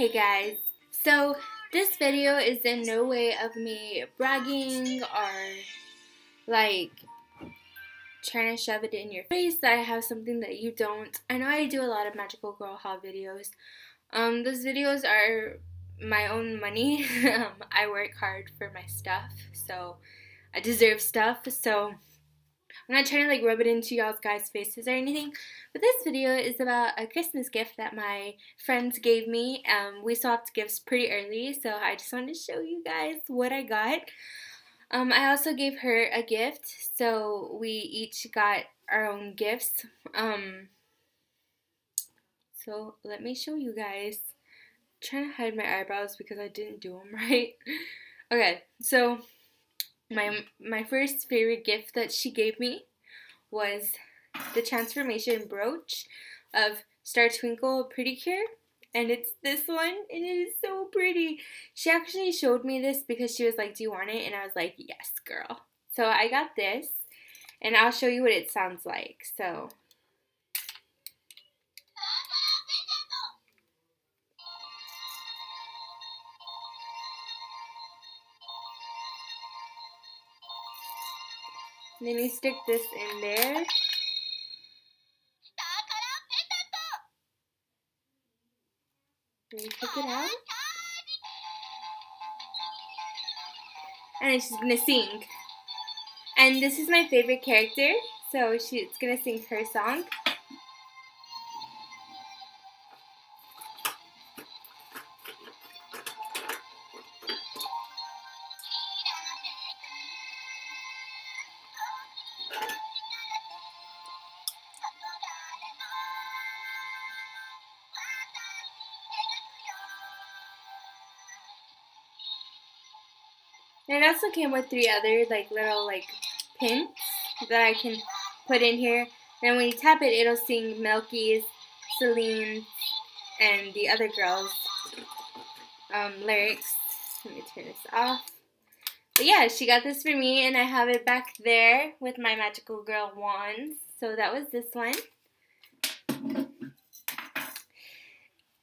Hey guys, so this video is in no way of me bragging or like trying to shove it in your face that I have something that you don't. I know I do a lot of magical girl haul videos. Um, those videos are my own money. um, I work hard for my stuff, so I deserve stuff. So I'm not trying to like rub it into y'all's guys' faces or anything, but this video is about a Christmas gift that my friends gave me. Um, we swapped gifts pretty early, so I just wanted to show you guys what I got. Um, I also gave her a gift, so we each got our own gifts. Um, so let me show you guys. I'm trying to hide my eyebrows because I didn't do them right. okay, so my my first favorite gift that she gave me was the transformation brooch of Star Twinkle Pretty Cure. And it's this one, and it is so pretty. She actually showed me this because she was like, Do you want it? And I was like, Yes, girl. So I got this, and I'll show you what it sounds like. So. And then you stick this in there. Then you take it out. And she's gonna sing. And this is my favorite character, so she's gonna sing her song. And it also came with three other like little like pins that I can put in here. And when you tap it, it'll sing Milky's, Selene, and the other girls' um, lyrics. Let me turn this off. Yeah, she got this for me, and I have it back there with my Magical Girl wands. So that was this one.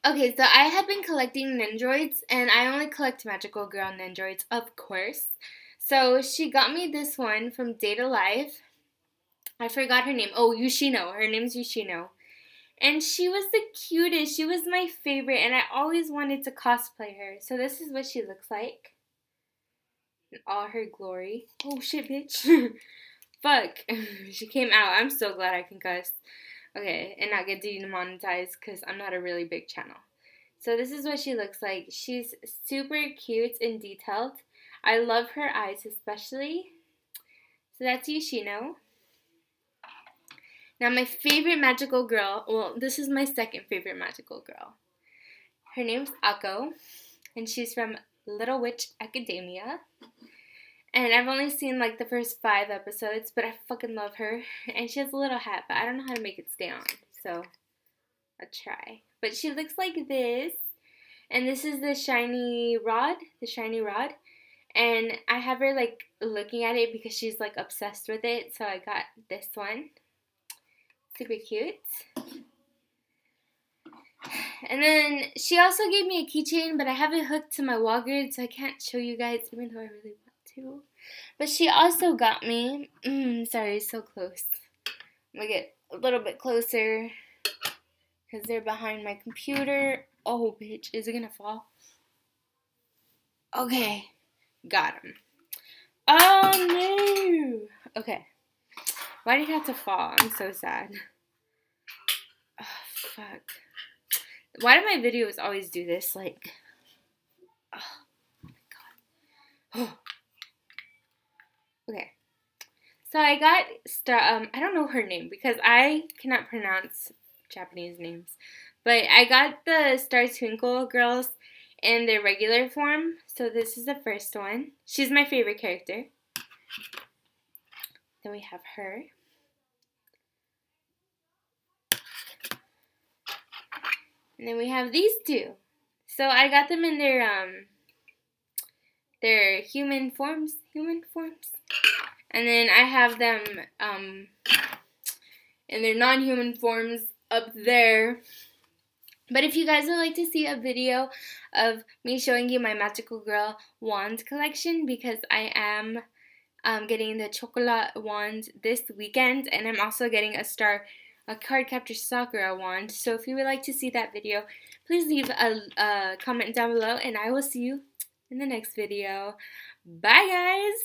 Okay, so I have been collecting Nendoroids, and I only collect Magical Girl Nendoroids, of course. So she got me this one from Date A Live. I forgot her name. Oh, Yoshino. Her name's Yoshino. And she was the cutest. She was my favorite, and I always wanted to cosplay her. So this is what she looks like. In all her glory. Oh, shit, bitch. Fuck. she came out. I'm so glad I can cuss. Okay, and not get demonetized because I'm not a really big channel. So this is what she looks like. She's super cute and detailed. I love her eyes especially. So that's Yoshino. Now my favorite magical girl, well this is my second favorite magical girl. Her name's Akko and she's from Little Witch Academia. And I've only seen like the first five episodes, but I fucking love her. And she has a little hat, but I don't know how to make it stay on. So I'll try. But she looks like this. And this is the shiny rod, the shiny rod. And I have her like looking at it because she's like obsessed with it. So I got this one. Super cute. And then she also gave me a keychain, but I have it hooked to my wall grid, so I can't show you guys, even though I really want to. But she also got me, mm, sorry, so close. I'm gonna get a little bit closer because they're behind my computer. Oh, bitch, is it gonna fall? Okay, got him. Oh no! Okay, why did it have to fall? I'm so sad. Oh, fuck. Why do my videos always do this? Like, oh, my god. Oh. Okay. So I got Star. Um, I don't know her name because I cannot pronounce Japanese names, but I got the Star Twinkle girls in their regular form. So this is the first one. She's my favorite character. Then we have her. And then we have these two. So I got them in their um their human forms, human forms. And then I have them um, in their non-human forms up there. But if you guys would like to see a video of me showing you my Magical Girl wand collection because I am um, getting the chocolate wand this weekend and I'm also getting a star a Cardcaptor Sakura wand. So if you would like to see that video, please leave a, a comment down below and I will see you in the next video. Bye guys!